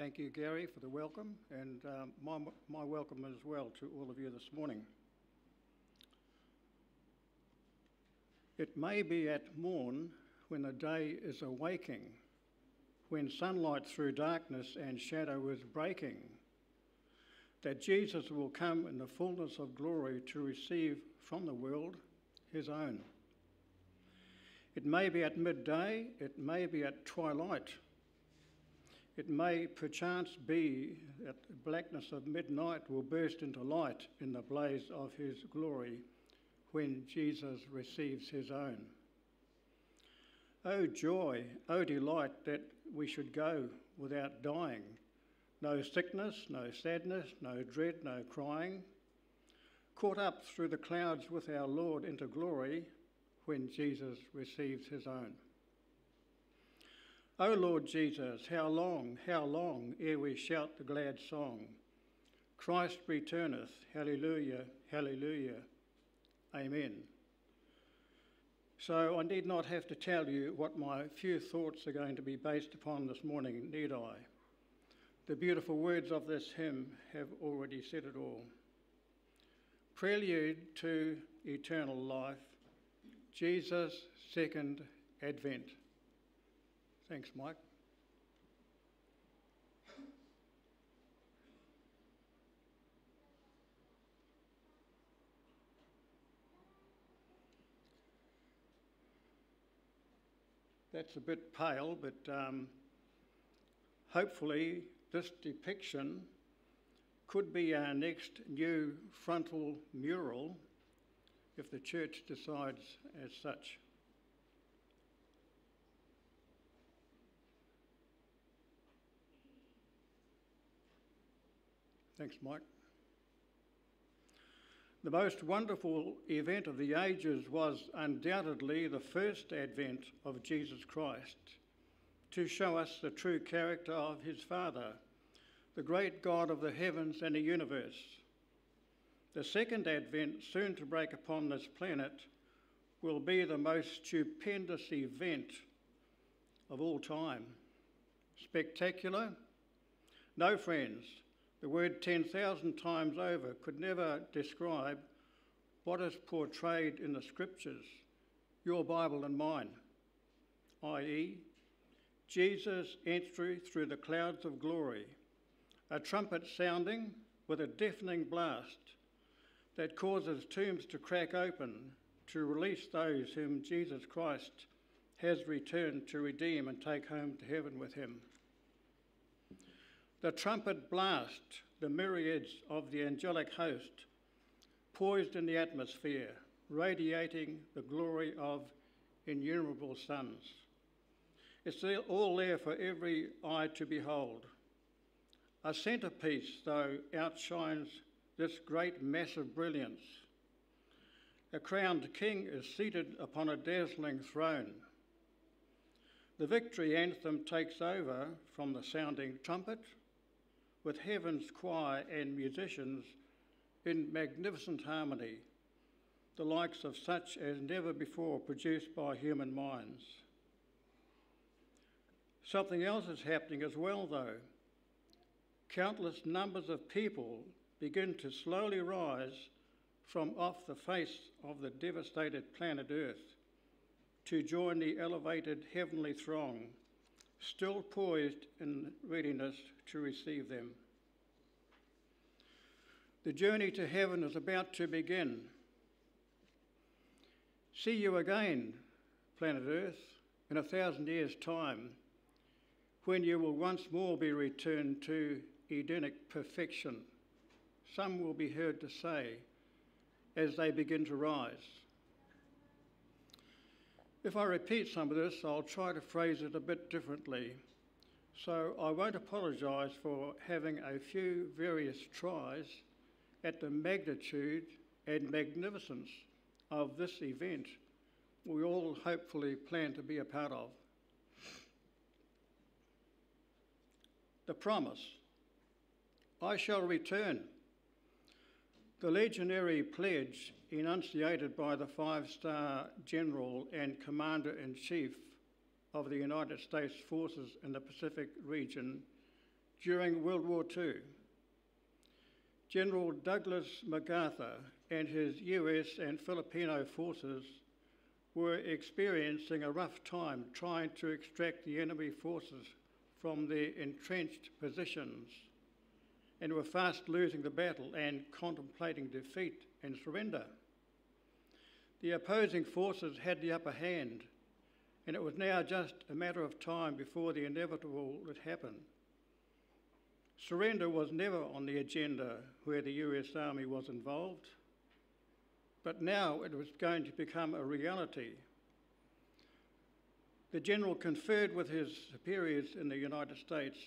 Thank you, Gary, for the welcome, and um, my, my welcome as well to all of you this morning. It may be at morn when the day is awaking, when sunlight through darkness and shadow is breaking, that Jesus will come in the fullness of glory to receive from the world his own. It may be at midday, it may be at twilight. It may perchance be that the blackness of midnight will burst into light in the blaze of his glory when Jesus receives his own. Oh, joy, oh, delight that we should go without dying. No sickness, no sadness, no dread, no crying. Caught up through the clouds with our Lord into glory when Jesus receives his own. O Lord Jesus, how long, how long ere we shout the glad song? Christ returneth, hallelujah, hallelujah, amen. So I need not have to tell you what my few thoughts are going to be based upon this morning, need I? The beautiful words of this hymn have already said it all. Prelude to eternal life, Jesus' second advent. Thanks, Mike. That's a bit pale, but um, hopefully this depiction could be our next new frontal mural if the church decides as such. Thanks, Mike. The most wonderful event of the ages was undoubtedly the first advent of Jesus Christ to show us the true character of his Father, the great God of the heavens and the universe. The second advent, soon to break upon this planet, will be the most stupendous event of all time. Spectacular? No, friends. The word 10,000 times over could never describe what is portrayed in the scriptures, your Bible and mine, i.e., Jesus' entry through the clouds of glory, a trumpet sounding with a deafening blast that causes tombs to crack open to release those whom Jesus Christ has returned to redeem and take home to heaven with him. The trumpet blast, the myriads of the angelic host, poised in the atmosphere, radiating the glory of innumerable suns. It's all there for every eye to behold. A centrepiece, though, outshines this great mass of brilliance. A crowned king is seated upon a dazzling throne. The victory anthem takes over from the sounding trumpet with heaven's choir and musicians in magnificent harmony, the likes of such as never before produced by human minds. Something else is happening as well, though. Countless numbers of people begin to slowly rise from off the face of the devastated planet Earth to join the elevated heavenly throng still poised in readiness to receive them. The journey to heaven is about to begin. See you again, planet Earth, in a thousand years' time, when you will once more be returned to Edenic perfection. Some will be heard to say as they begin to rise. If I repeat some of this, I'll try to phrase it a bit differently. So I won't apologise for having a few various tries at the magnitude and magnificence of this event we all hopefully plan to be a part of. The promise I shall return. The legendary pledge enunciated by the five star general and commander in chief of the United States forces in the Pacific region, during World War II. General Douglas MacArthur and his US and Filipino forces were experiencing a rough time trying to extract the enemy forces from their entrenched positions and were fast losing the battle and contemplating defeat and surrender. The opposing forces had the upper hand, and it was now just a matter of time before the inevitable would happen. Surrender was never on the agenda where the US Army was involved, but now it was going to become a reality. The general conferred with his superiors in the United States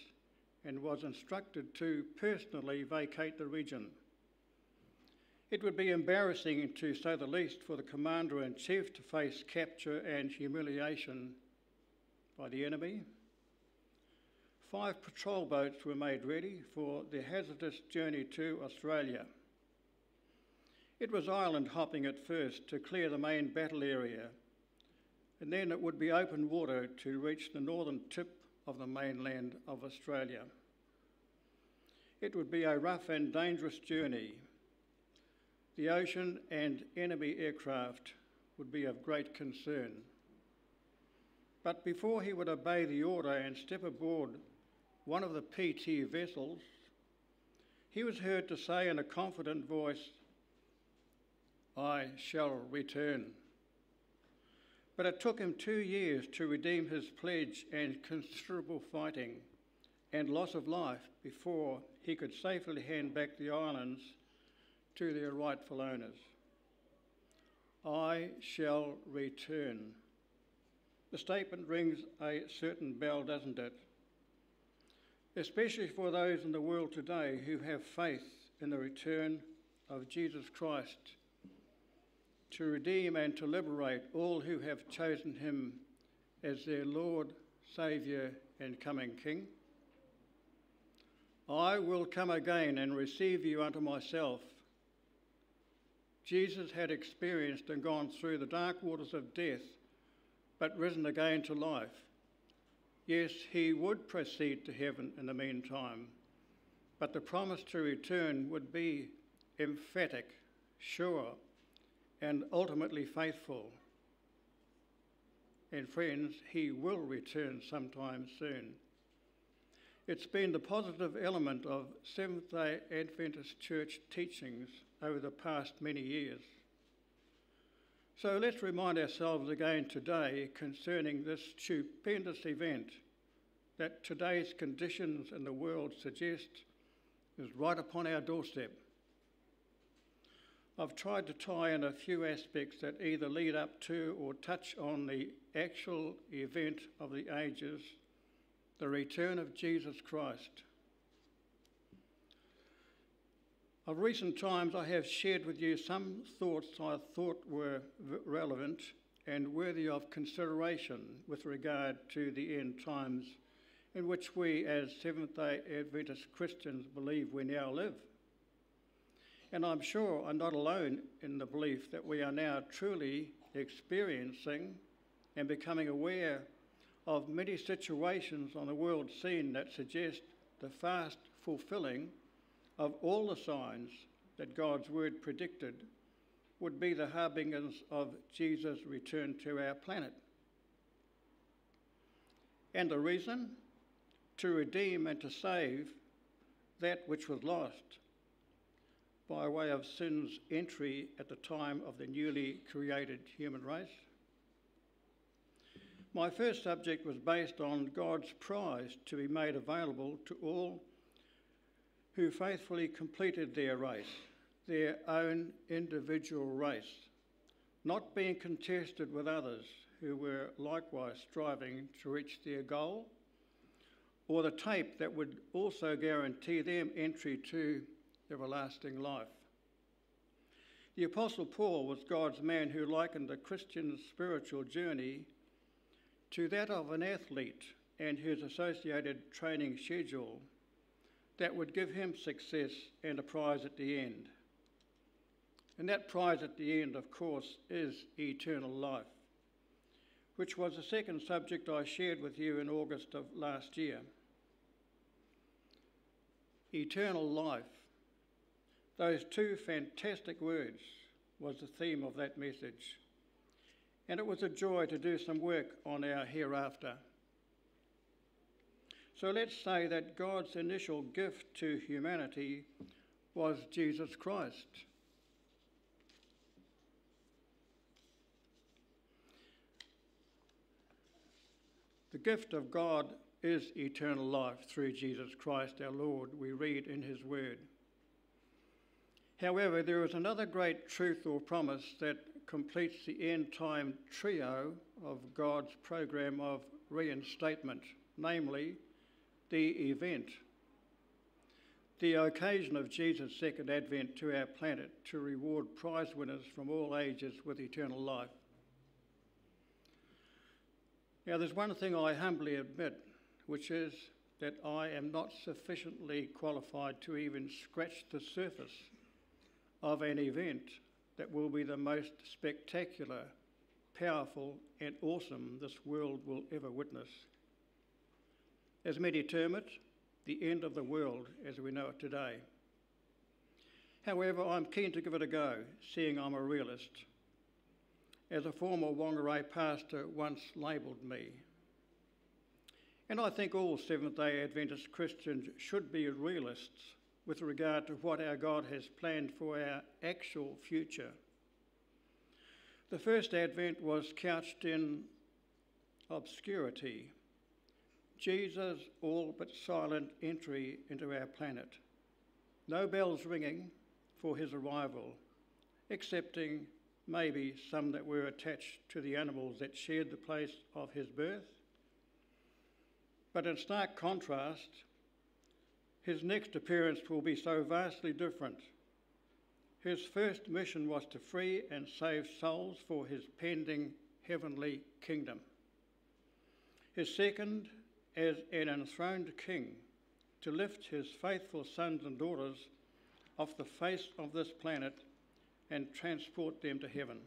and was instructed to personally vacate the region. It would be embarrassing, to say the least, for the Commander in Chief to face capture and humiliation by the enemy. Five patrol boats were made ready for the hazardous journey to Australia. It was island hopping at first to clear the main battle area, and then it would be open water to reach the northern tip of the mainland of Australia. It would be a rough and dangerous journey. The ocean and enemy aircraft would be of great concern. But before he would obey the order and step aboard one of the PT vessels, he was heard to say in a confident voice, I shall return. But it took him two years to redeem his pledge and considerable fighting and loss of life before he could safely hand back the islands to their rightful owners. I shall return. The statement rings a certain bell, doesn't it? Especially for those in the world today who have faith in the return of Jesus Christ to redeem and to liberate all who have chosen him as their Lord, Saviour, and coming King. I will come again and receive you unto myself. Jesus had experienced and gone through the dark waters of death, but risen again to life. Yes, he would proceed to heaven in the meantime, but the promise to return would be emphatic, sure, and ultimately faithful. And friends, he will return sometime soon. It's been the positive element of Seventh day Adventist Church teachings over the past many years. So let's remind ourselves again today concerning this stupendous event that today's conditions in the world suggest is right upon our doorstep. I've tried to tie in a few aspects that either lead up to or touch on the actual event of the ages the return of Jesus Christ. Of recent times, I have shared with you some thoughts I thought were relevant and worthy of consideration with regard to the end times in which we, as Seventh day Adventist Christians, believe we now live. And I'm sure I'm not alone in the belief that we are now truly experiencing and becoming aware of many situations on the world scene that suggest the fast fulfilling of all the signs that God's word predicted would be the harbingers of Jesus' return to our planet. And the reason? To redeem and to save that which was lost by way of sin's entry at the time of the newly created human race. My first subject was based on God's prize to be made available to all who faithfully completed their race, their own individual race, not being contested with others who were likewise striving to reach their goal, or the tape that would also guarantee them entry to everlasting life. The Apostle Paul was God's man who likened the Christian spiritual journey to that of an athlete and his associated training schedule that would give him success and a prize at the end. And that prize at the end, of course, is eternal life, which was the second subject I shared with you in August of last year. eternal life. Those two fantastic words was the theme of that message. And it was a joy to do some work on our hereafter. So let's say that God's initial gift to humanity was Jesus Christ. The gift of God is eternal life through Jesus Christ our Lord, we read in His Word. However, there is another great truth or promise that completes the end time trio of God's program of reinstatement, namely the event, the occasion of Jesus' second advent to our planet to reward prize winners from all ages with eternal life. Now, there's one thing I humbly admit, which is that I am not sufficiently qualified to even scratch the surface of an event that will be the most spectacular, powerful, and awesome this world will ever witness. As many term it, the end of the world as we know it today. However, I'm keen to give it a go, seeing I'm a realist as a former Whangarei pastor once labelled me. And I think all Seventh day Adventist Christians should be realists with regard to what our God has planned for our actual future. The first Advent was couched in obscurity, Jesus' all but silent entry into our planet. No bells ringing for his arrival, excepting maybe some that were attached to the animals that shared the place of his birth. But in stark contrast, his next appearance will be so vastly different. His first mission was to free and save souls for his pending heavenly kingdom. His second, as an enthroned king, to lift his faithful sons and daughters off the face of this planet and transport them to heaven.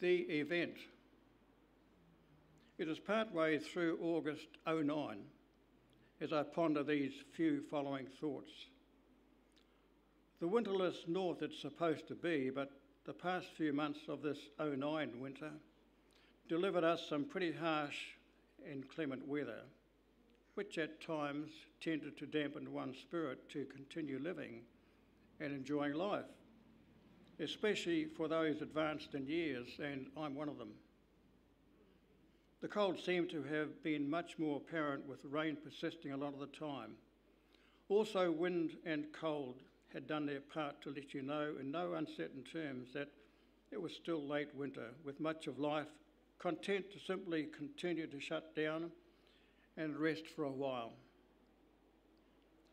The event. It is partway through August 09 as I ponder these few following thoughts. The winterless north it's supposed to be, but the past few months of this 09 winter delivered us some pretty harsh and clement weather, which at times tended to dampen one's spirit to continue living and enjoying life, especially for those advanced in years, and I'm one of them. The cold seemed to have been much more apparent with rain persisting a lot of the time. Also, wind and cold had done their part to let you know in no uncertain terms that it was still late winter, with much of life content to simply continue to shut down and rest for a while.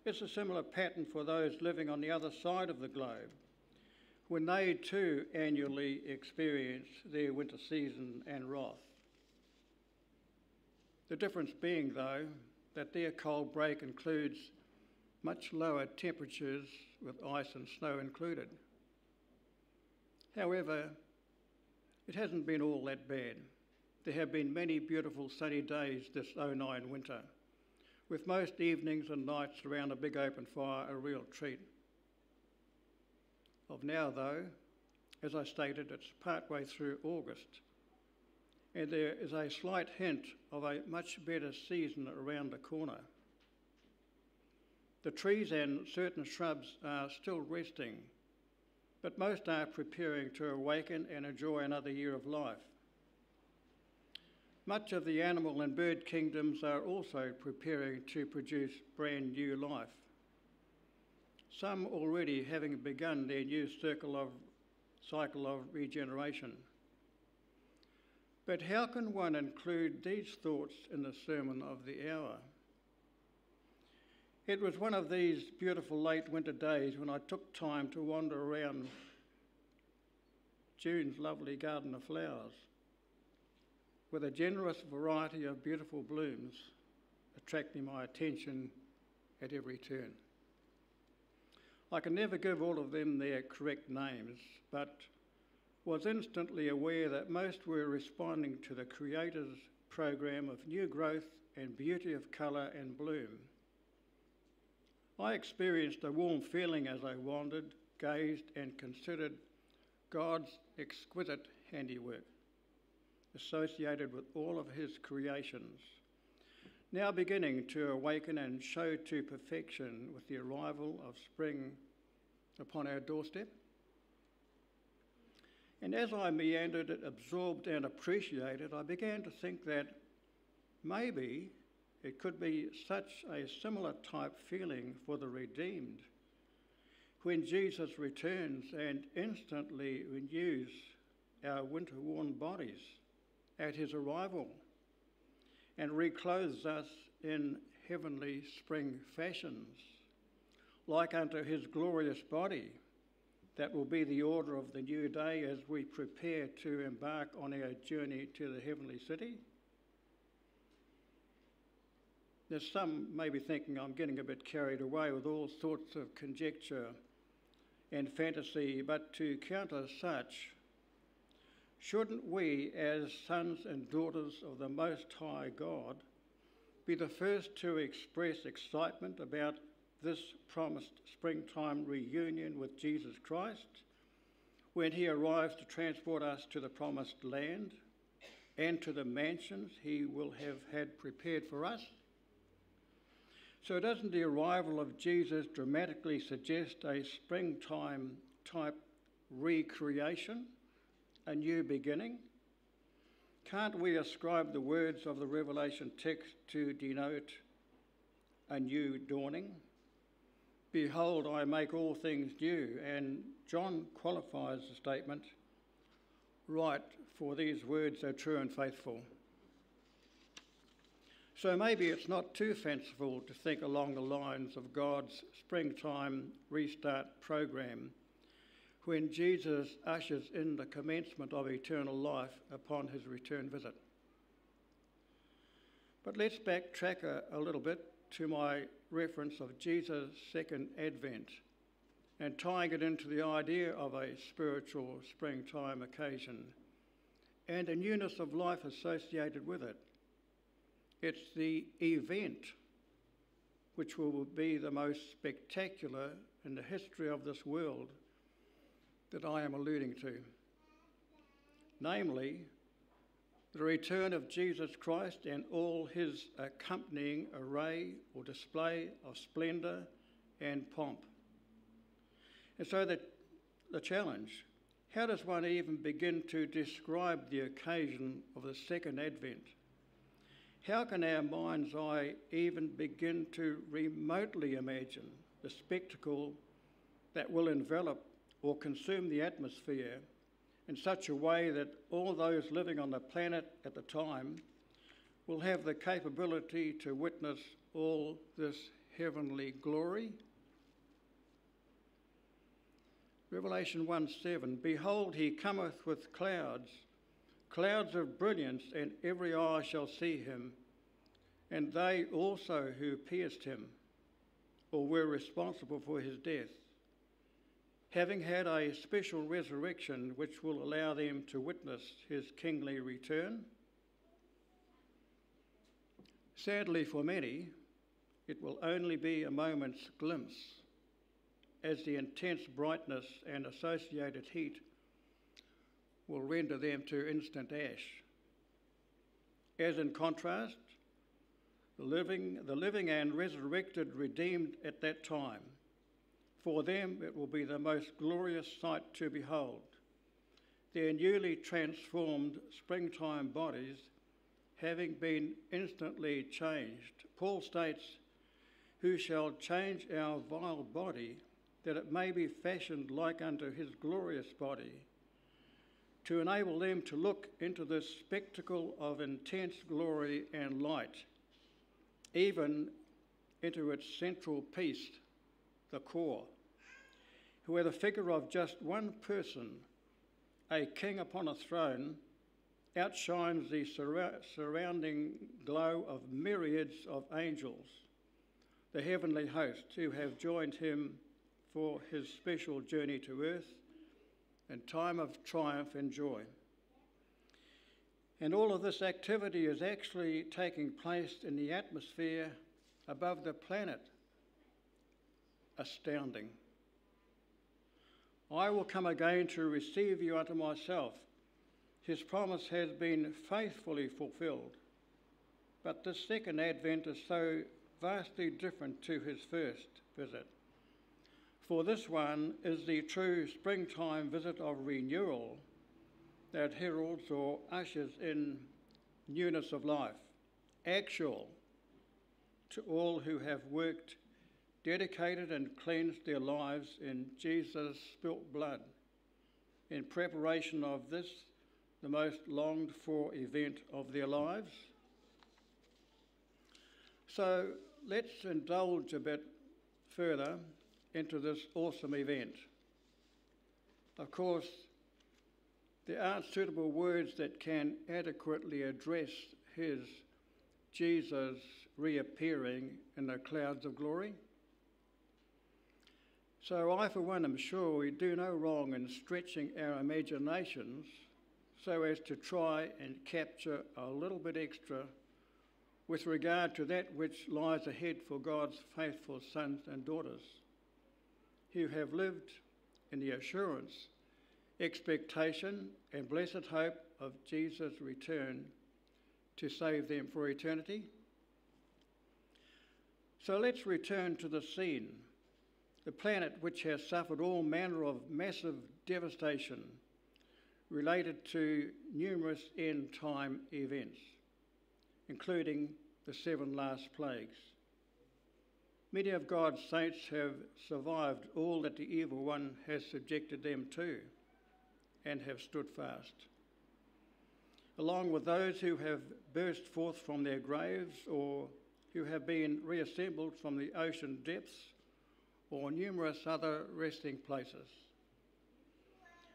It's a similar pattern for those living on the other side of the globe, when they too annually experience their winter season and wrath. The difference being, though, that their cold break includes much lower temperatures with ice and snow included. However, it hasn't been all that bad. There have been many beautiful sunny days this 09 winter with most evenings and nights around a big open fire a real treat. Of now, though, as I stated, it's partway through August, and there is a slight hint of a much better season around the corner. The trees and certain shrubs are still resting, but most are preparing to awaken and enjoy another year of life. Much of the animal and bird kingdoms are also preparing to produce brand new life. Some already having begun their new circle of, cycle of regeneration. But how can one include these thoughts in the sermon of the hour? It was one of these beautiful late winter days when I took time to wander around June's lovely garden of flowers with a generous variety of beautiful blooms attracting my attention at every turn. I can never give all of them their correct names, but was instantly aware that most were responding to the Creator's program of new growth and beauty of colour and bloom. I experienced a warm feeling as I wandered, gazed, and considered God's exquisite handiwork associated with all of his creations, now beginning to awaken and show to perfection with the arrival of spring upon our doorstep. And as I meandered it, absorbed and appreciated, I began to think that maybe it could be such a similar type feeling for the redeemed when Jesus returns and instantly renews our winter worn bodies at his arrival and reclothes us in heavenly spring fashions, like unto his glorious body. That will be the order of the new day as we prepare to embark on our journey to the heavenly city. There's some may be thinking I'm getting a bit carried away with all sorts of conjecture and fantasy, but to counter such, shouldn't we, as sons and daughters of the Most High God, be the first to express excitement about this promised springtime reunion with Jesus Christ when he arrives to transport us to the promised land and to the mansions he will have had prepared for us? So, doesn't the arrival of Jesus dramatically suggest a springtime type recreation, a new beginning? Can't we ascribe the words of the Revelation text to denote a new dawning? Behold, I make all things new. And John qualifies the statement right, for these words are true and faithful. So maybe it's not too fanciful to think along the lines of God's springtime restart program when Jesus ushers in the commencement of eternal life upon his return visit. But let's backtrack a, a little bit to my reference of Jesus' second advent and tying it into the idea of a spiritual springtime occasion and a newness of life associated with it. It's the event which will be the most spectacular in the history of this world that I am alluding to. Namely, the return of Jesus Christ and all his accompanying array or display of splendour and pomp. And so that the challenge how does one even begin to describe the occasion of the second advent? How can our mind's eye even begin to remotely imagine the spectacle that will envelop or consume the atmosphere in such a way that all those living on the planet at the time will have the capability to witness all this heavenly glory? Revelation 1 7 Behold, he cometh with clouds clouds of brilliance, and every eye shall see him, and they also who pierced him, or were responsible for his death, having had a special resurrection which will allow them to witness his kingly return. Sadly for many, it will only be a moment's glimpse, as the intense brightness and associated heat will render them to instant ash. As in contrast, the living, the living and resurrected redeemed at that time, for them it will be the most glorious sight to behold. Their newly transformed springtime bodies having been instantly changed. Paul states, Who shall change our vile body, that it may be fashioned like unto his glorious body to enable them to look into this spectacle of intense glory and light, even into its central piece, the core, where the figure of just one person, a king upon a throne, outshines the surrounding glow of myriads of angels, the heavenly hosts who have joined him for his special journey to earth, and time of triumph and joy. And all of this activity is actually taking place in the atmosphere above the planet. Astounding. I will come again to receive you unto myself. His promise has been faithfully fulfilled. But this second advent is so vastly different to his first visit. For this one is the true springtime visit of renewal that heralds or ushers in newness of life, actual to all who have worked, dedicated, and cleansed their lives in Jesus' spilt blood in preparation of this, the most longed for event of their lives. So let's indulge a bit further into this awesome event. Of course, there aren't suitable words that can adequately address his Jesus reappearing in the clouds of glory. So, I, for one, am sure we do no wrong in stretching our imaginations so as to try and capture a little bit extra with regard to that which lies ahead for God's faithful sons and daughters who have lived in the assurance, expectation, and blessed hope of Jesus' return to save them for eternity. So let's return to the scene, the planet which has suffered all manner of massive devastation related to numerous end time events, including the seven last plagues. Many of God's saints have survived all that the evil one has subjected them to and have stood fast. Along with those who have burst forth from their graves or who have been reassembled from the ocean depths or numerous other resting places.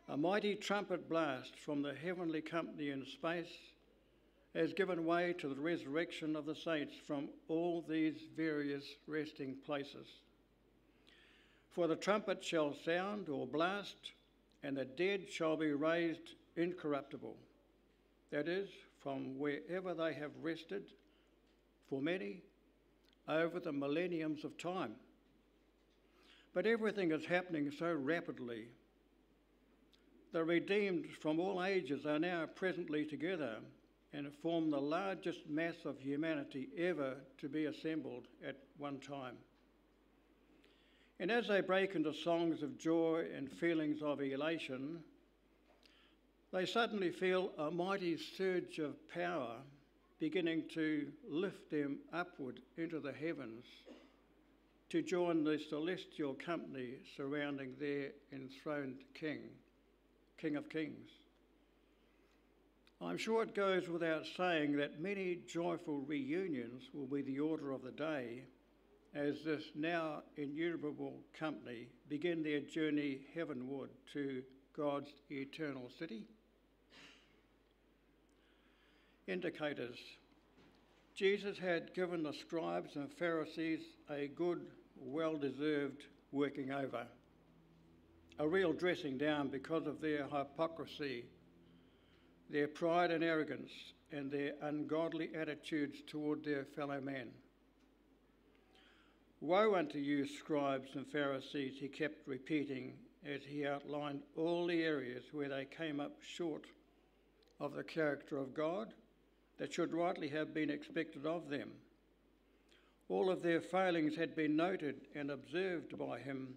A mighty trumpet blast from the heavenly company in space has given way to the resurrection of the saints from all these various resting places. For the trumpet shall sound or blast, and the dead shall be raised incorruptible. That is, from wherever they have rested for many over the millenniums of time. But everything is happening so rapidly. The redeemed from all ages are now presently together and form the largest mass of humanity ever to be assembled at one time. And as they break into songs of joy and feelings of elation, they suddenly feel a mighty surge of power beginning to lift them upward into the heavens to join the celestial company surrounding their enthroned King, King of Kings. I'm sure it goes without saying that many joyful reunions will be the order of the day as this now innumerable company begin their journey heavenward to God's eternal city. Indicators Jesus had given the scribes and Pharisees a good, well deserved working over, a real dressing down because of their hypocrisy their pride and arrogance, and their ungodly attitudes toward their fellow men. Woe unto you, scribes and Pharisees, he kept repeating as he outlined all the areas where they came up short of the character of God that should rightly have been expected of them. All of their failings had been noted and observed by him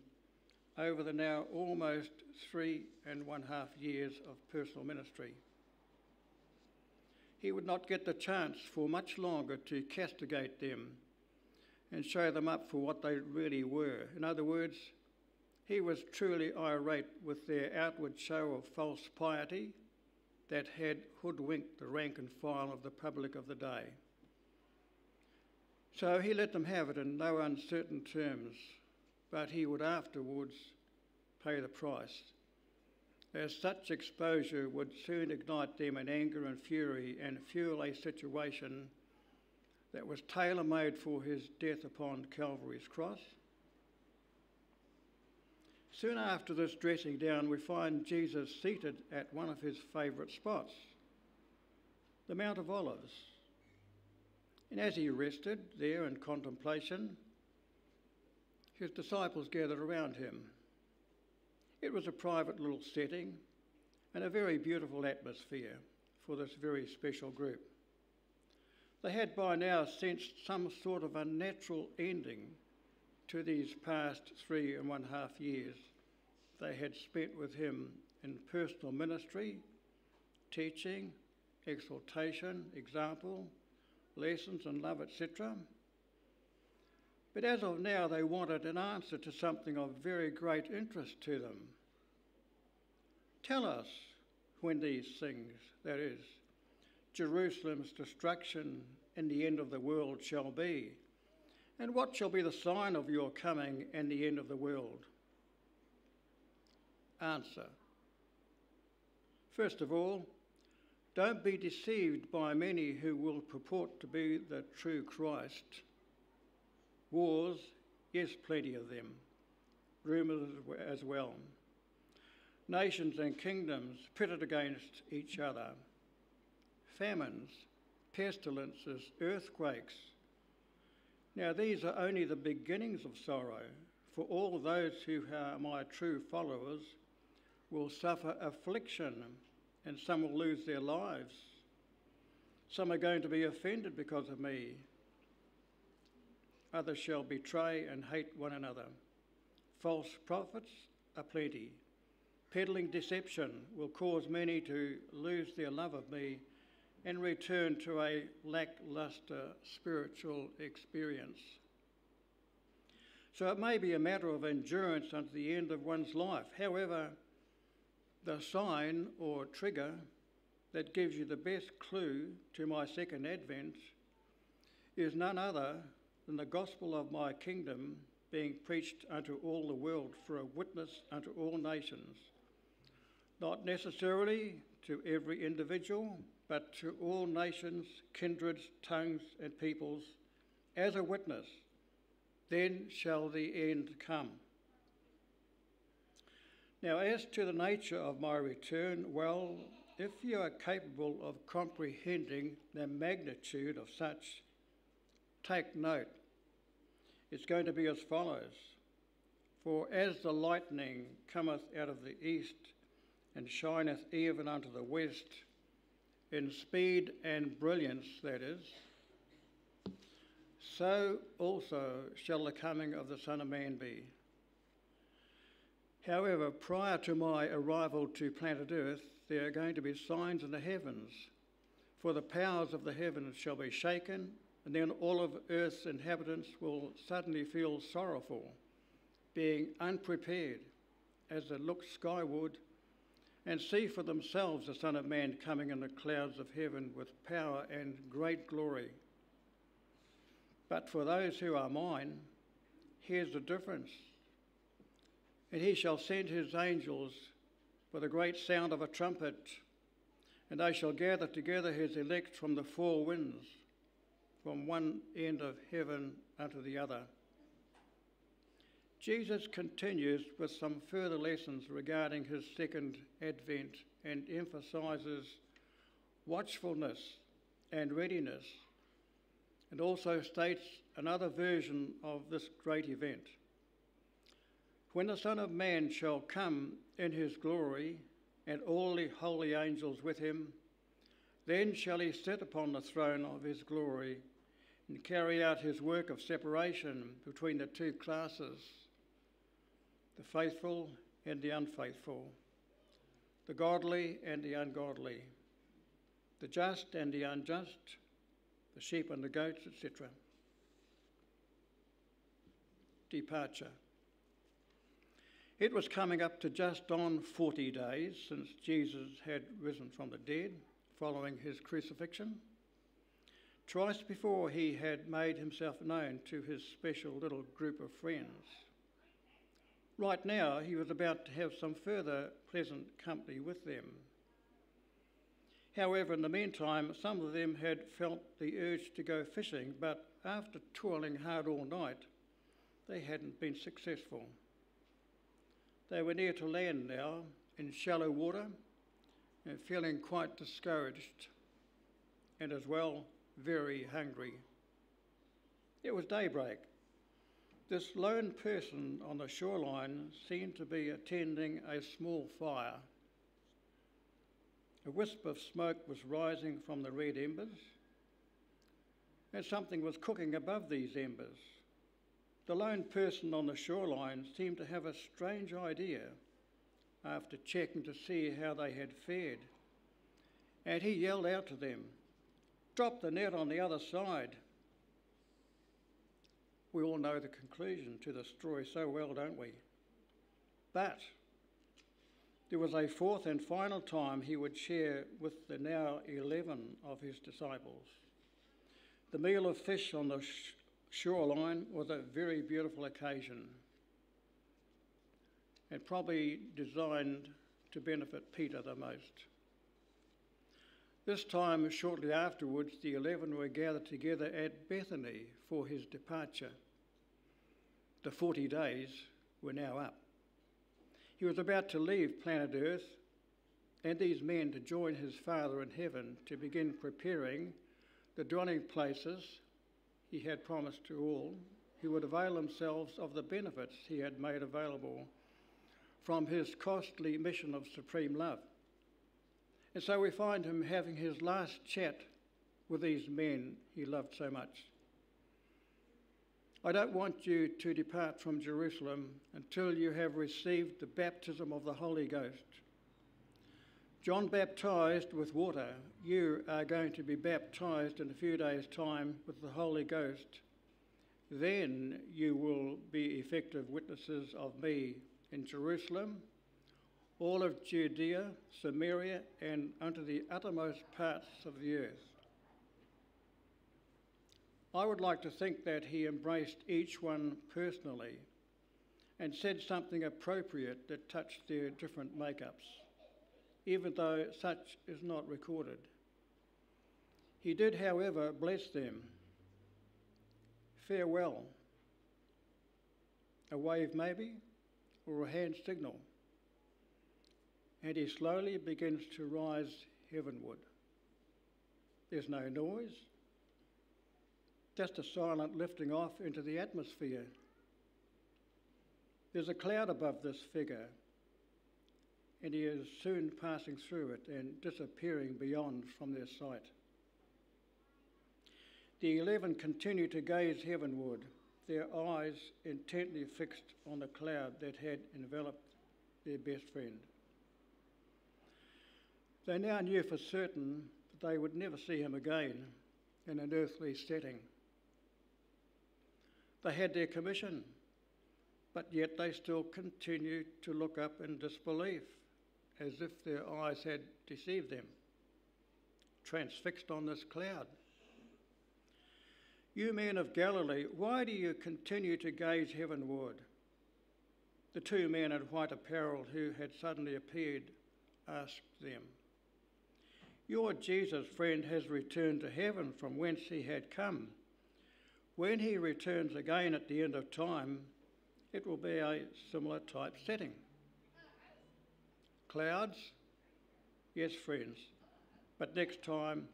over the now almost three and one half years of personal ministry he would not get the chance for much longer to castigate them and show them up for what they really were. In other words, he was truly irate with their outward show of false piety that had hoodwinked the rank and file of the public of the day. So he let them have it in no uncertain terms, but he would afterwards pay the price as such exposure would soon ignite them in anger and fury and fuel a situation that was tailor made for his death upon Calvary's cross. Soon after this dressing down, we find Jesus seated at one of his favourite spots, the Mount of Olives. And as he rested there in contemplation, his disciples gathered around him. It was a private little setting and a very beautiful atmosphere for this very special group. They had by now sensed some sort of unnatural ending to these past three and one half years they had spent with him in personal ministry, teaching, exhortation, example, lessons and love, etc. But as of now, they wanted an answer to something of very great interest to them. Tell us when these things, that is, Jerusalem's destruction and the end of the world, shall be, and what shall be the sign of your coming and the end of the world? Answer. First of all, don't be deceived by many who will purport to be the true Christ. Wars, yes, plenty of them. Rumours as well. Nations and kingdoms pitted against each other. Famines, pestilences, earthquakes. Now, these are only the beginnings of sorrow, for all those who are my true followers will suffer affliction and some will lose their lives. Some are going to be offended because of me. Others shall betray and hate one another. False prophets are plenty. Peddling deception will cause many to lose their love of me and return to a lackluster spiritual experience. So it may be a matter of endurance unto the end of one's life. However, the sign or trigger that gives you the best clue to my second advent is none other than the gospel of my kingdom being preached unto all the world for a witness unto all nations, not necessarily to every individual, but to all nations, kindreds, tongues, and peoples, as a witness. Then shall the end come. Now, as to the nature of my return, well, if you are capable of comprehending the magnitude of such, take note. It's going to be as follows For as the lightning cometh out of the east, and shineth even unto the west, in speed and brilliance, that is, so also shall the coming of the Son of Man be. However, prior to my arrival to planet Earth, there are going to be signs in the heavens, for the powers of the heavens shall be shaken, and then all of Earth's inhabitants will suddenly feel sorrowful, being unprepared as they look skyward and see for themselves the Son of Man coming in the clouds of heaven with power and great glory. But for those who are mine, here's the difference. And he shall send his angels with a great sound of a trumpet, and they shall gather together his elect from the four winds, from one end of heaven unto the other. Jesus continues with some further lessons regarding his second advent and emphasizes watchfulness and readiness, and also states another version of this great event. When the Son of Man shall come in his glory, and all the holy angels with him, then shall he sit upon the throne of his glory and carry out his work of separation between the two classes the faithful and the unfaithful, the godly and the ungodly, the just and the unjust, the sheep and the goats, etc. Departure. It was coming up to just on 40 days since Jesus had risen from the dead following his crucifixion. Twice before, he had made himself known to his special little group of friends. Right now, he was about to have some further pleasant company with them. However, in the meantime, some of them had felt the urge to go fishing, but after toiling hard all night, they hadn't been successful. They were near to land now, in shallow water, and feeling quite discouraged. and as well very hungry. It was daybreak. This lone person on the shoreline seemed to be attending a small fire. A wisp of smoke was rising from the red embers, and something was cooking above these embers. The lone person on the shoreline seemed to have a strange idea after checking to see how they had fared. And he yelled out to them, Drop the net on the other side. We all know the conclusion to the story so well, don't we? But there was a fourth and final time he would share with the now 11 of his disciples. The meal of fish on the shoreline was a very beautiful occasion and probably designed to benefit Peter the most. This time, shortly afterwards, the eleven were gathered together at Bethany for his departure. The 40 days were now up. He was about to leave planet Earth and these men to join his Father in heaven to begin preparing the dwelling places he had promised to all who would avail themselves of the benefits he had made available from his costly mission of supreme love. And so we find him having his last chat with these men he loved so much. I don't want you to depart from Jerusalem until you have received the baptism of the Holy Ghost. John baptized with water. You are going to be baptized in a few days' time with the Holy Ghost. Then you will be effective witnesses of me in Jerusalem, all of Judea, Samaria, and unto the uttermost parts of the earth. I would like to think that he embraced each one personally and said something appropriate that touched their different makeups, even though such is not recorded. He did, however, bless them. Farewell. A wave, maybe, or a hand signal. And he slowly begins to rise heavenward. There's no noise, just a silent lifting off into the atmosphere. There's a cloud above this figure, and he is soon passing through it and disappearing beyond from their sight. The eleven continue to gaze heavenward, their eyes intently fixed on the cloud that had enveloped their best friend. They now knew for certain that they would never see him again in an earthly setting. They had their commission, but yet they still continued to look up in disbelief, as if their eyes had deceived them, transfixed on this cloud. You men of Galilee, why do you continue to gaze heavenward? The two men in white apparel who had suddenly appeared asked them. Your Jesus friend has returned to heaven from whence he had come. When he returns again at the end of time, it will be a similar type setting. Clouds? Yes, friends. But next time,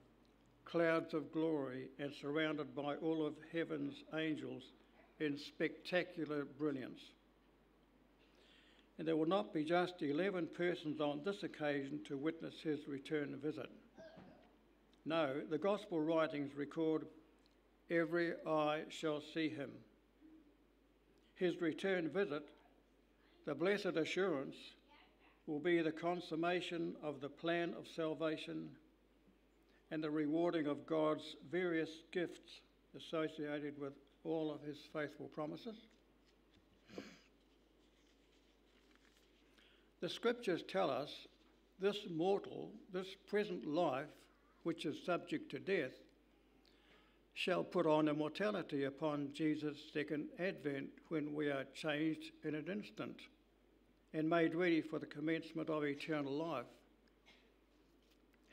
clouds of glory and surrounded by all of heaven's angels in spectacular brilliance. And there will not be just 11 persons on this occasion to witness his return visit. No, the Gospel writings record every eye shall see him. His return visit, the blessed assurance, will be the consummation of the plan of salvation and the rewarding of God's various gifts associated with all of his faithful promises. The scriptures tell us this mortal, this present life, which is subject to death, shall put on immortality upon Jesus' second advent when we are changed in an instant and made ready for the commencement of eternal life.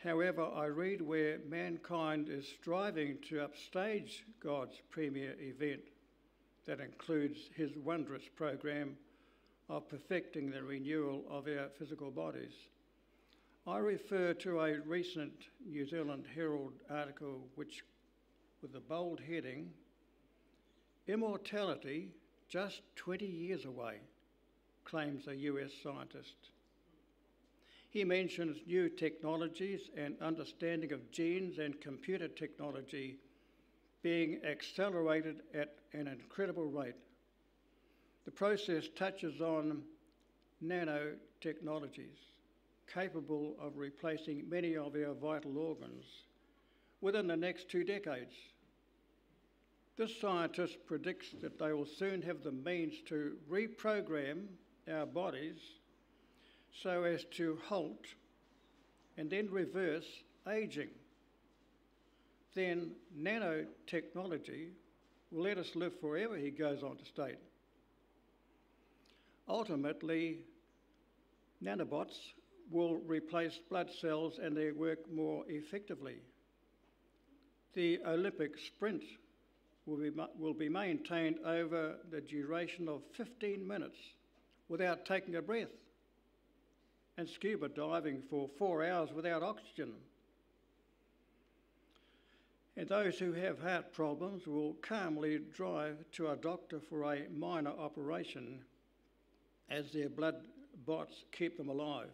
However, I read where mankind is striving to upstage God's premier event that includes his wondrous program of perfecting the renewal of our physical bodies. I refer to a recent New Zealand Herald article which, with the bold heading, Immortality just 20 years away, claims a US scientist. He mentions new technologies and understanding of genes and computer technology being accelerated at an incredible rate. The process touches on nanotechnologies capable of replacing many of our vital organs within the next two decades. This scientist predicts that they will soon have the means to reprogram our bodies so as to halt and then reverse aging. Then nanotechnology will let us live forever, he goes on to state. Ultimately, nanobots will replace blood cells and they work more effectively. The Olympic sprint will be, will be maintained over the duration of 15 minutes without taking a breath, and scuba diving for four hours without oxygen. And those who have heart problems will calmly drive to a doctor for a minor operation as their blood bots keep them alive.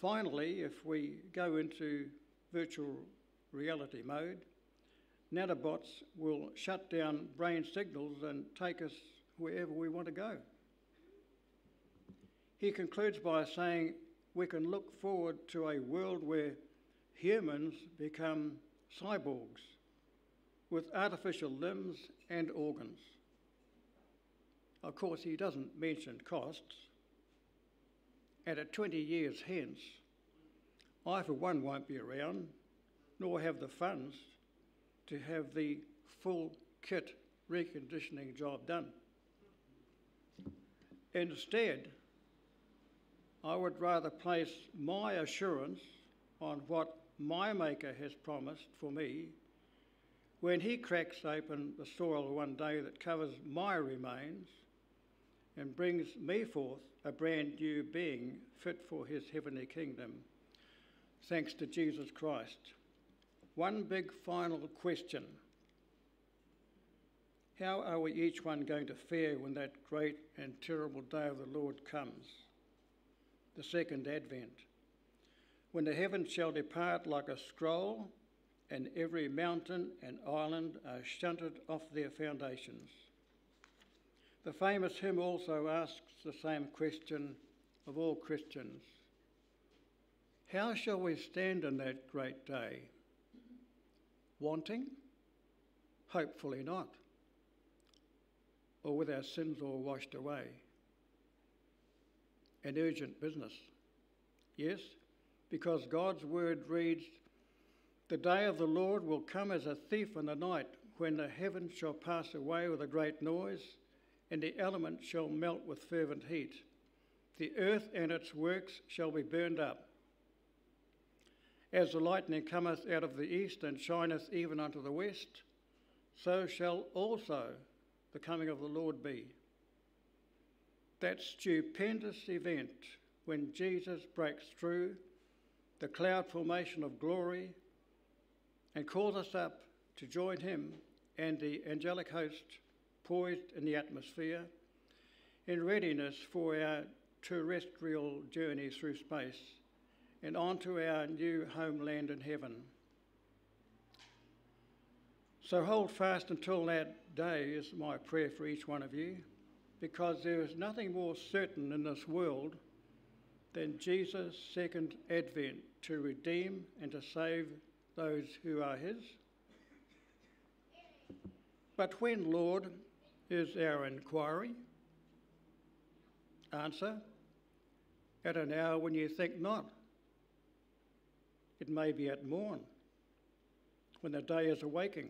Finally, if we go into virtual reality mode, nanobots will shut down brain signals and take us wherever we want to go. He concludes by saying we can look forward to a world where humans become cyborgs with artificial limbs and organs. Of course, he doesn't mention costs. And at 20 years hence, I, for one, won't be around, nor have the funds to have the full kit reconditioning job done. Instead, I would rather place my assurance on what my Maker has promised for me when He cracks open the soil one day that covers my remains and brings me forth a brand new being fit for His heavenly kingdom, thanks to Jesus Christ. One big final question. How are we each one going to fare when that great and terrible day of the Lord comes? The second advent. When the heavens shall depart like a scroll, and every mountain and island are shunted off their foundations. The famous hymn also asks the same question of all Christians How shall we stand in that great day? Wanting? Hopefully not. Or with our sins all washed away. An urgent business. Yes, because God's word reads, The day of the Lord will come as a thief in the night, when the heavens shall pass away with a great noise, and the elements shall melt with fervent heat. The earth and its works shall be burned up. As the lightning cometh out of the east and shineth even unto the west, so shall also the coming of the Lord be. That stupendous event when Jesus breaks through the cloud formation of glory and calls us up to join him and the angelic host poised in the atmosphere in readiness for our terrestrial journey through space and onto our new homeland in heaven. So hold fast until that day, is my prayer for each one of you, because there is nothing more certain in this world than Jesus' second advent to redeem and to save those who are his. But when, Lord, is our inquiry? Answer At an hour when you think not. It may be at morn, when the day is awaking,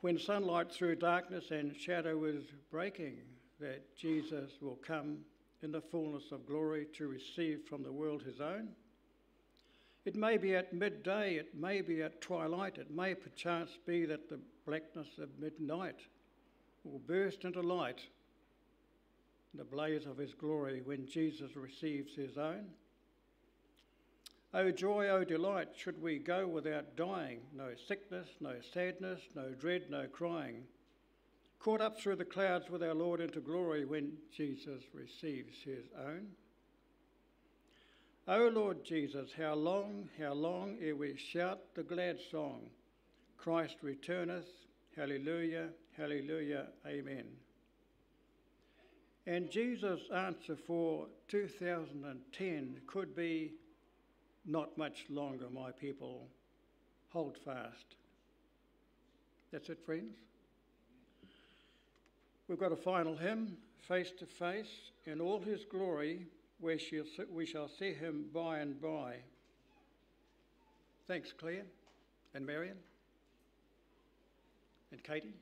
when sunlight through darkness and shadow is breaking, that Jesus will come in the fullness of glory to receive from the world his own. It may be at midday, it may be at twilight, it may perchance be that the blackness of midnight will burst into light. In the blaze of his glory when Jesus receives his own. O joy, O delight, should we go without dying, no sickness, no sadness, no dread, no crying, caught up through the clouds with our Lord into glory when Jesus receives his own. O Lord Jesus, how long, how long ere we shout the glad song, Christ returneth, hallelujah, hallelujah, amen. And Jesus' answer for 2010 could be not much longer, my people. Hold fast. That's it, friends. We've got a final hymn, Face to Face, in all his glory, where we shall see him by and by. Thanks, Claire and Marion and Katie.